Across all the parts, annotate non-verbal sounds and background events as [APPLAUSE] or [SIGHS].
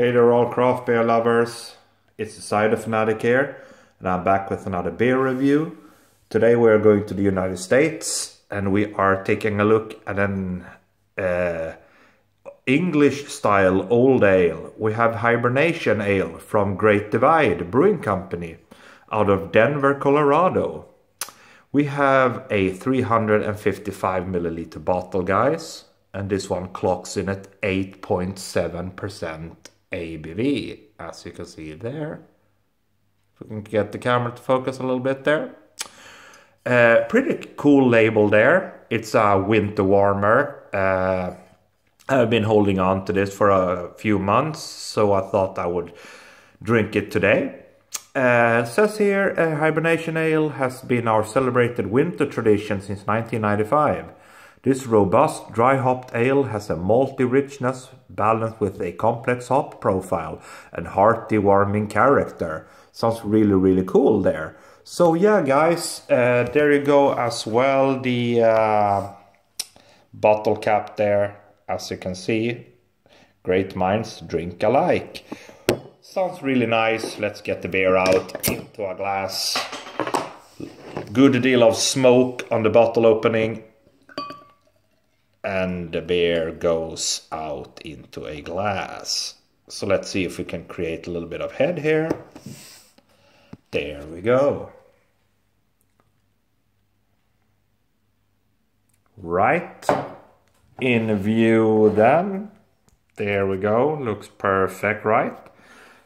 Hey there all craft beer lovers, it's the Cider Fanatic here and I'm back with another beer review. Today we are going to the United States and we are taking a look at an uh, English style old ale. We have Hibernation Ale from Great Divide Brewing Company out of Denver, Colorado. We have a 355 milliliter bottle guys and this one clocks in at 8.7% ABV, as you can see there. If we can get the camera to focus a little bit there. Uh, pretty cool label there. It's a winter warmer. Uh, I've been holding on to this for a few months, so I thought I would drink it today. Uh, says here, uh, Hibernation Ale has been our celebrated winter tradition since 1995. This robust dry hopped ale has a malty richness balanced with a complex hop profile and hearty warming character. Sounds really really cool there. So yeah guys, uh, there you go as well the uh, bottle cap there as you can see. Great minds drink alike. Sounds really nice. Let's get the beer out into a glass. Good deal of smoke on the bottle opening and the beer goes out into a glass. So let's see if we can create a little bit of head here. There we go. Right in view then. There we go, looks perfect, right?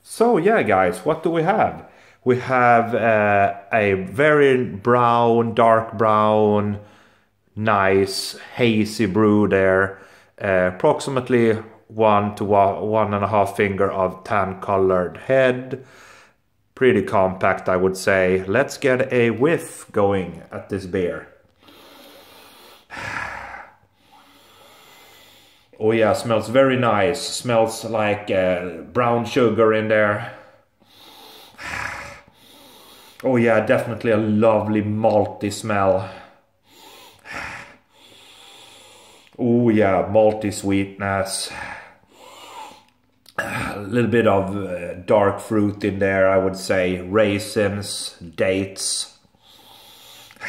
So yeah guys, what do we have? We have uh, a very brown, dark brown, nice hazy brew there. Uh, approximately one to one and a half finger of tan colored head. Pretty compact, I would say. Let's get a whiff going at this beer. [SIGHS] Oh yeah, smells very nice. Smells like uh, brown sugar in there. [SIGHS] Oh yeah, definitely a lovely malty smell. Oh yeah, malty sweetness. A little bit of uh, dark fruit in there, I would say. Raisins, dates. [SIGHS]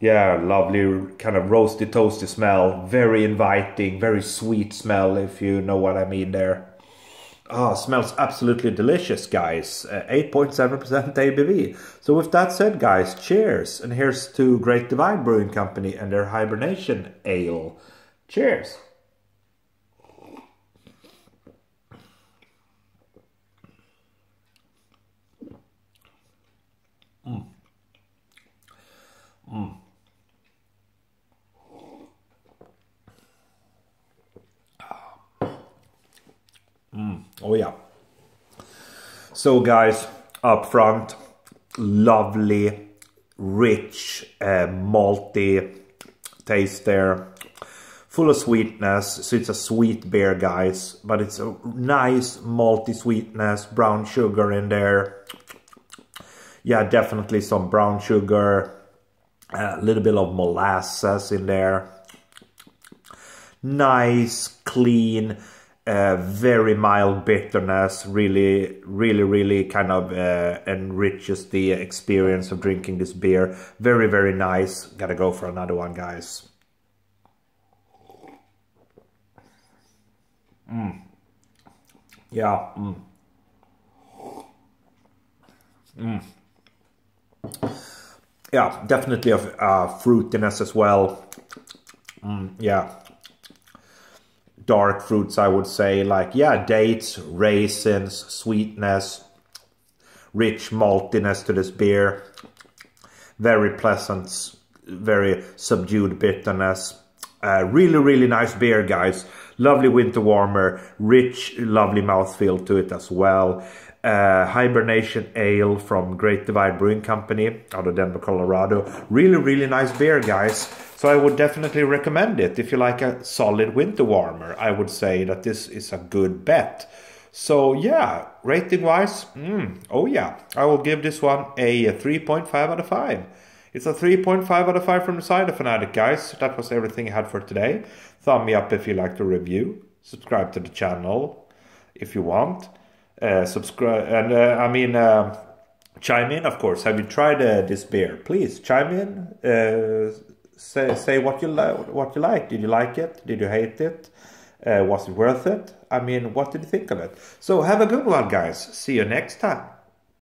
yeah, lovely kind of roasty toasty smell. Very inviting, very sweet smell if you know what I mean there. Oh, smells absolutely delicious, guys. 8.7% uh, ABV. So with that said, guys, cheers. And here's to Great Divide Brewing Company and their Hibernation Ale. Cheers. Oh yeah. So guys, up front, lovely, rich, uh, malty taste there. Full of sweetness, so it's a sweet beer guys, but it's a nice malty sweetness, brown sugar in there. Yeah, definitely some brown sugar, a little bit of molasses in there. Nice, clean, uh, very mild bitterness really really really kind of uh, enriches the experience of drinking this beer very very nice gotta go for another one guys mm. yeah mm. Mm. yeah definitely of uh, fruitiness as well mm, yeah dark fruits, I would say, like, yeah, dates, raisins, sweetness, rich maltiness to this beer. Very pleasant, very subdued bitterness. Uh, really, really nice beer, guys. Lovely winter warmer, rich, lovely mouthfeel to it as well. Uh, Hibernation Ale from Great Divide Brewing Company out of Denver, Colorado. Really, really nice beer, guys. So I would definitely recommend it. If you like a solid winter warmer, I would say that this is a good bet. So yeah, rating wise, mm, oh yeah, I will give this one a 3.5 out of 5. It's a 3.5 out of 5 from the side Cider Fanatic, guys. That was everything I had for today. Thumb me up if you liked the review. subscribe to the channel if you want. Uh, subscribe and uh, I mean uh, chime in, of course. Have you tried uh, this beer? Please chime in. Say say what you like. What you like? Did you like it? Did you hate it? Uh, was it worth it? I mean, what did you think of it? So have a good one, guys. See you next time.